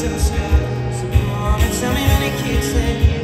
so sad. So. Tell me many kids that you